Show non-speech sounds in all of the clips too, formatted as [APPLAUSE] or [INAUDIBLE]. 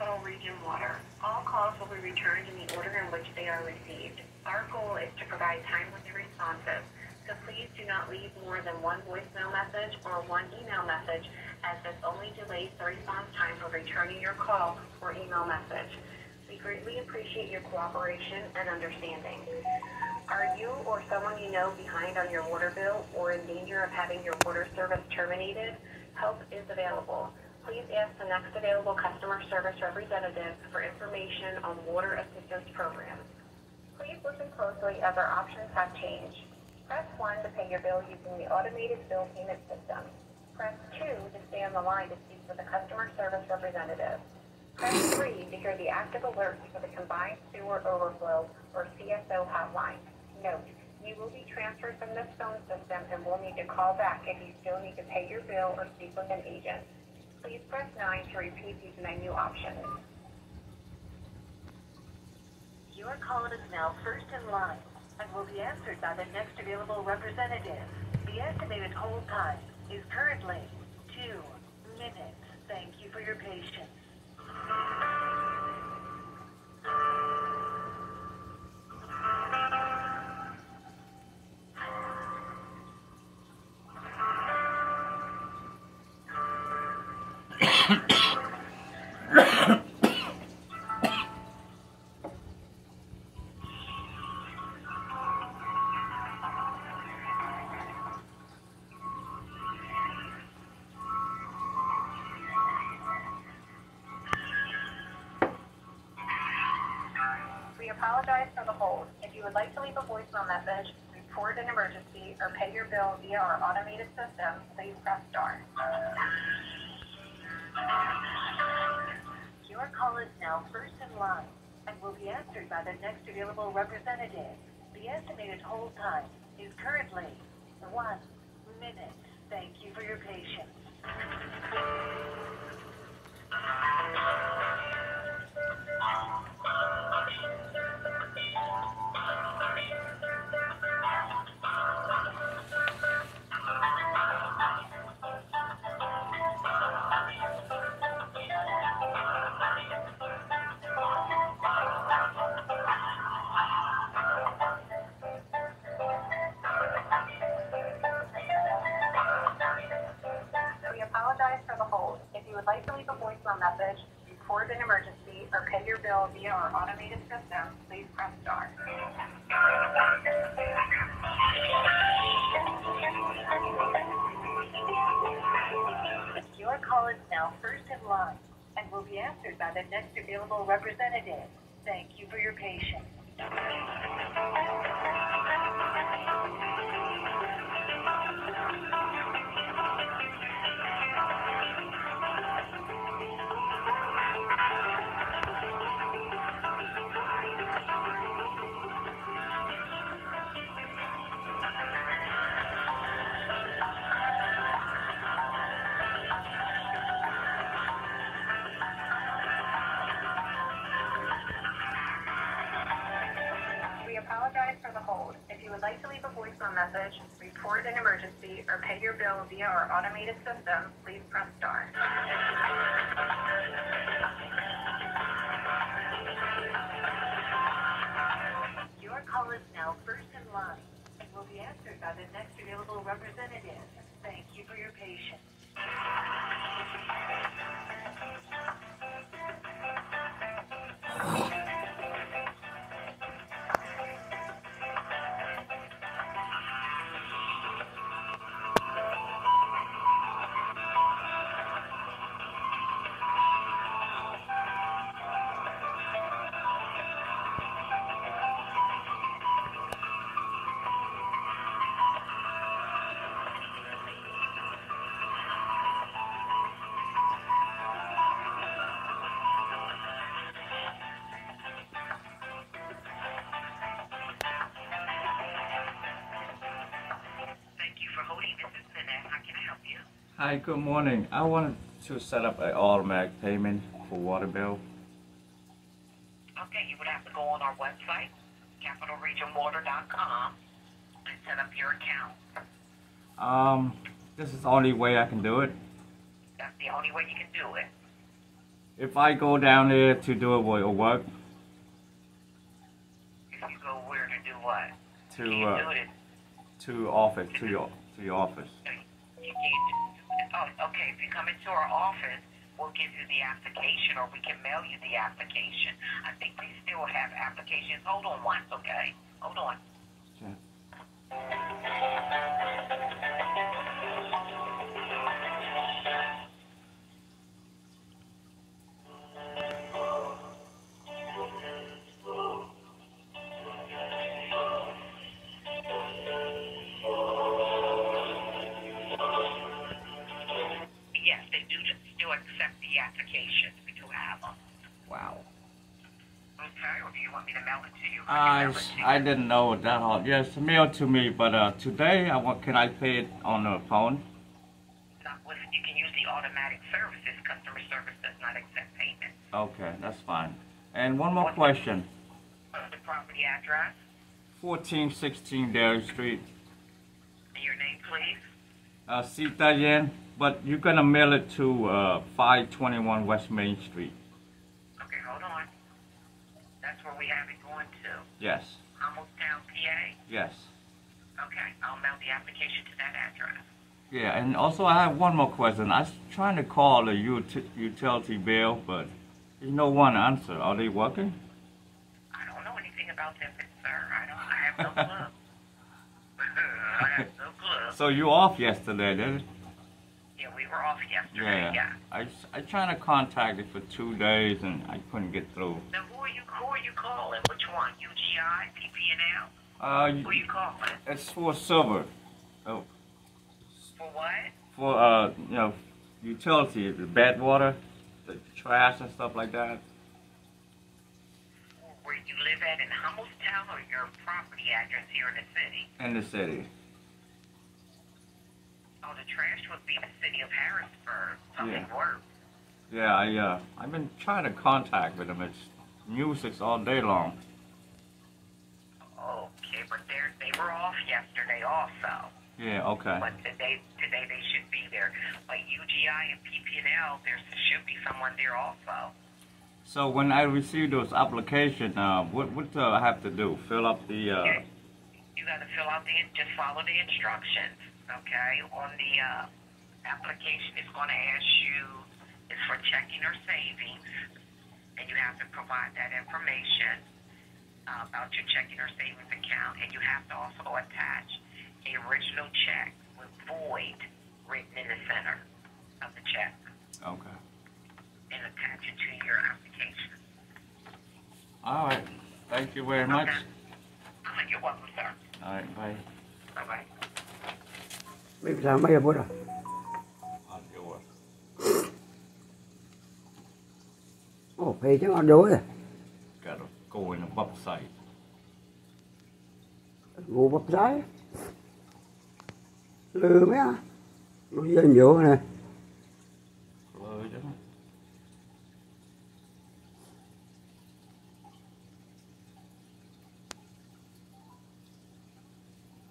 Capital Region Water. All calls will be returned in the order in which they are received. Our goal is to provide timely responses, so please do not leave more than one voicemail message or one email message as this only delays the response time for returning your call or email message. We greatly appreciate your cooperation and understanding. Are you or someone you know behind on your water bill or in danger of having your water service terminated? Help is available. Please ask the next available customer service representative for information on water assistance programs. Please listen closely as our options have changed. Press 1 to pay your bill using the automated bill payment system. Press 2 to stay on the line to speak with a customer service representative. Press 3 to hear the active alerts for the combined sewer overflow or CSO hotline. Note, you will be transferred from this phone system and will need to call back if you still need to pay your bill or speak with an agent. Please press 9 to repeat these menu options. Your call is now first in line and will be answered by the next available representative. The estimated hold time is currently two minutes. Thank you for your patience. Apologize for the hold. If you would like to leave a voicemail message, report an emergency, or pay your bill via our automated system, please press star. Your call is now first in line and will be answered by the next available representative. The estimated hold time is currently one minute. Thank you for your patience. We bill via our automated system, please press star. Your call is now first in line and will be answered by the next available representative. Thank you for your patience. Apologize for the hold. If you would like to leave a voicemail message, report an emergency, or pay your bill via our automated system, please press star. Your call is now first in line and will be answered by the next available representative. Thank you for your patience. Hi, good morning. I wanted to set up an automatic payment for water bill. Okay, you would have to go on our website, capitalregionwater.com, and set up your account. Um, this is the only way I can do it. That's the only way you can do it. If I go down there to do it, will it work? If you go where to do what? To uh, to office, to your to your office. You can't. Oh, okay. If you come into our office, we'll give you the application, or we can mail you the application. I think we still have applications. Hold on once, okay? Hold on. Yeah. Okay. Or do you want me to mail it to you? I, to you. I didn't know that hard. Yes, mail to me, but uh, today I want. Can I pay it on the phone? Not with, you can use the automatic services. Customer service does not accept payment. Okay, that's fine. And one more question. What's the property address? Fourteen sixteen Derry Street. And your name, please. Uh, Sita Yen, but you're gonna mail it to uh, 521 West Main Street. Okay, hold on. That's where we have it going to. Yes, Hummelstown, PA. yes. Okay, I'll mail the application to that address. Yeah, and also I have one more question. I was trying to call the ut- utility bill, but there's no one answer. Are they working? I don't know anything about them, sir. I don't. I have no clue. [LAUGHS] I have no clue. [LAUGHS] So you off yesterday, did it? Were off yesterday. Yeah. Yeah. I I trying to contact it for two days and I couldn't get through. Now, who are you? Who are you calling? Which one? UGI, PP&L? Uh, Who are you calling? it's for silver. Oh, For what? for uh, you know, utility, the bad water, the trash and stuff like that. Where you live at in Hummelstown or your property address here in the city? In the city. Oh, the trash would be the city of Harrisburg. Something Yeah. works. Yeah, I uh, I've been trying to contact with them. It's music all day long. Okay, but they were off yesterday also. Yeah, okay. But today, today they should be there. But UGI and PP&L, there should be someone there also. So when I receive those applications, uh, what what do I have to do? Fill up the uh, You, you got to fill out the, just follow the instructions, okay? On the uh, application, it's going to ask you, it's for checking or savings, and you have to provide that information uh, about your checking or savings account, and you have to also attach a original check with void written in the center of the check okay. and attach it to your application. All right. Thank you very much. Okay. Uh, You're welcome, sir. All right, bye. Bye-bye. Μην ψάμα για rồi Ồ, phê chứ ngon đố rồi. Cả đồ cùi nó bắp xài. Ngủ bắp xài. Lừa mấy à. Nó dơ nhựa này.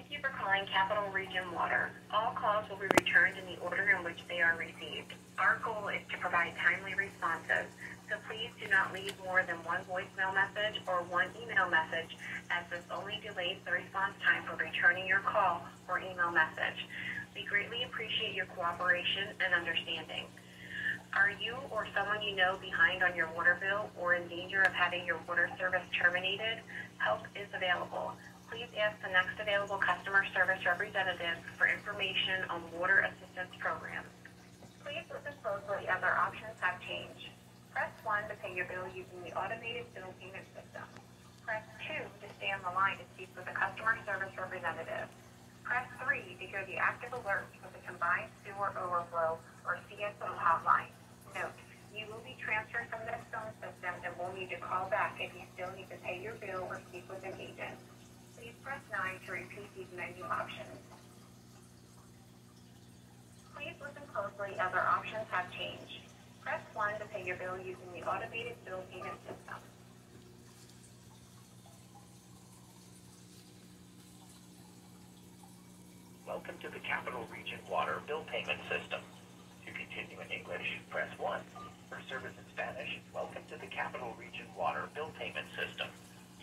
Thank you for calling Capital Region Water. All calls will be returned in the order in which they are received. Our goal is to provide timely responses, so please do not leave more than one voicemail message or one email message, as this only delays the response time for returning your call or email message. We greatly appreciate your cooperation and understanding. Are you or someone you know behind on your water bill or in danger of having your water service terminated? Help is available. Please ask the next available customer service representative for information on water assistance programs. Please listen closely as our options have changed. Press 1 to pay your bill using the automated bill payment system. Press 2 to stay on the line to speak with a customer service representative. Press 3 to hear the active alerts for the combined sewer overflow or CSO hotline. Note, you will be transferred from this phone system and will need to call back if you still need to pay your bill or speak with an agent. Press 9 to repeat these menu options. Please listen closely as our options have changed. Press 1 to pay your bill using the automated bill payment system. Welcome to the Capital Region Water Bill Payment System. To continue in English, press 1. For service in Spanish, welcome to the Capital Region Water Bill Payment System.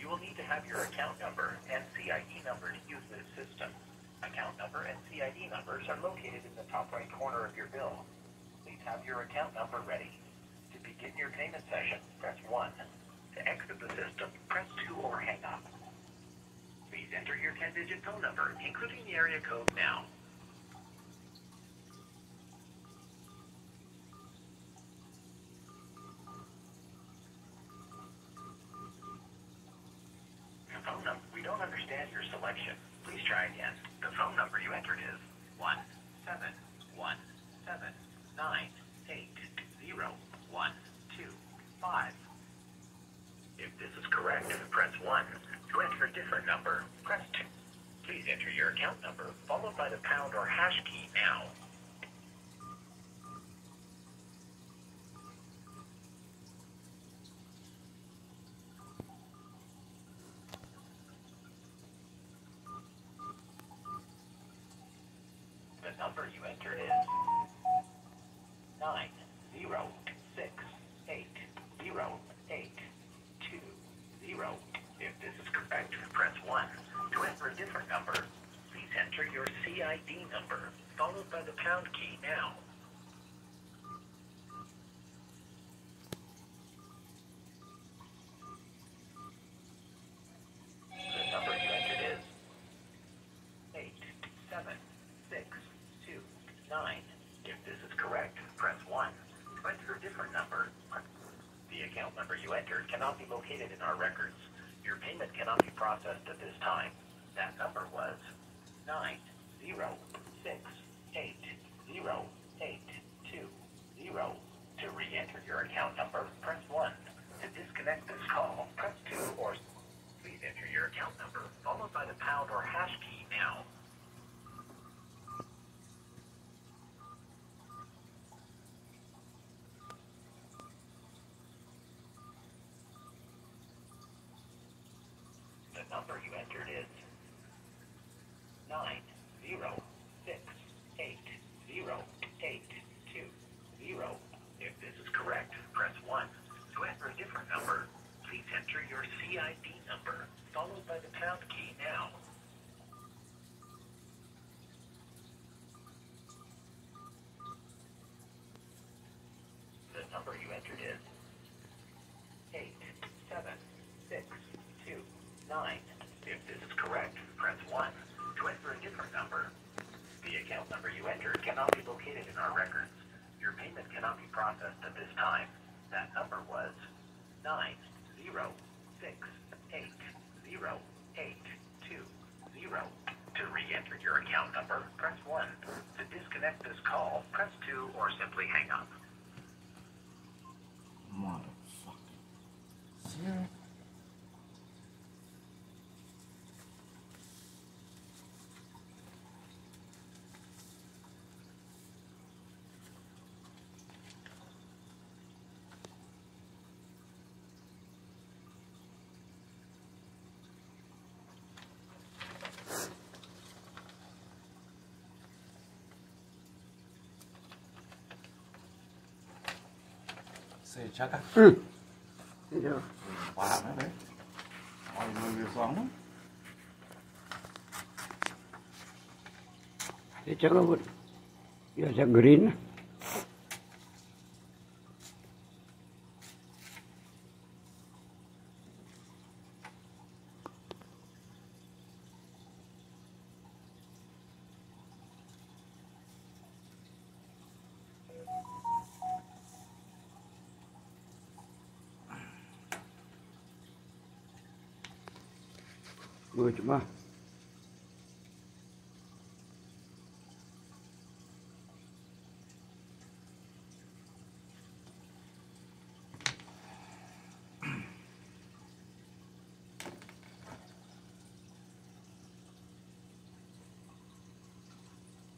You will need to have your account number and CID number to use this system. Account number and CID numbers are located in the top right corner of your bill. Please have your account number ready. To begin your payment session, press 1. To exit the system, press 2 or hang up. Please enter your 10-digit phone number, including the area code now. Your phone number. We don't understand your selection. Please try again. The phone number you entered is one seven one seven nine eight zero one two five. If this is correct, press one. To enter a different number, press two. Please enter your account number followed by the pound or hash key now. The number you entered is nine zero six eight zero eight two zero. If is press one. To enter a different number, please enter your CID number followed by the pound key now. The number you entered is. If this is correct, press one. To enter a different number, the account number you entered cannot be located in our records. Your payment cannot be processed at this time. That number was nine zero six eight zero eight two zero. To re-enter your account number, press one. To disconnect this call, press two or please enter your account number followed by the pound or hash key now. The number you entered is nine zero six eight zero eight two zero. If this is correct, press one. To enter a different number, please enter your CID number followed by the pound key now. The number you entered is eight seven six two nine. If this is correct, press one. To enter a different number, the account number you entered cannot be located in our records. Your payment cannot be processed at this time. That number was nine zero six eight zero eight two zero. To re-enter your account number, press one. To disconnect this call, press two or simply hang up. Motherfucker. Serious? Saya cakap. Hmm. Ya. Faham eh. Mari mari. Saya cakap pun. Ya, green lah. 10 chấm 3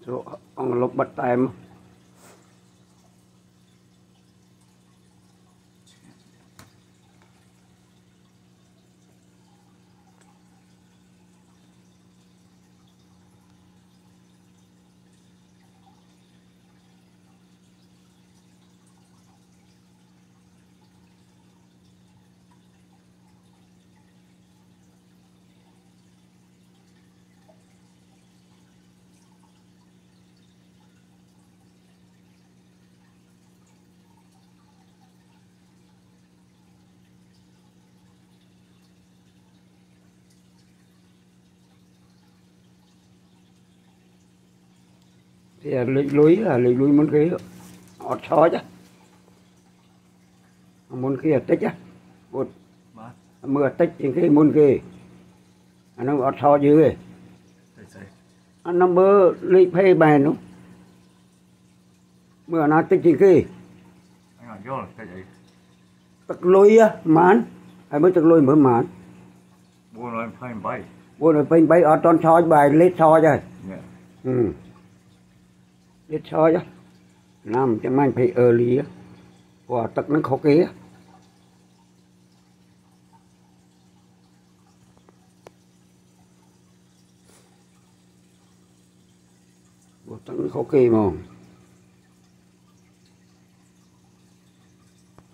rồi ông lục bật tay mà. thì à, lưới là lưới lưới muốn cái ọt xó chứ. Muốn kia tích á. Một. Mưa tích thì cái muốn kia à, nó ọt xó dưới nó mơ lấy phê bè nó. Mưa nó tích thì cái, tật lôi á mán. Ai mới tật lôi mới mán? Buồn rồi phê bay. Buồn rồi phê bay. Ở tròn soi bài lết soi rồi ừ biết xó á nam cho mang phải ở lý á. Và tật nó khó kế á. Ủa, tật nó khó kế mà.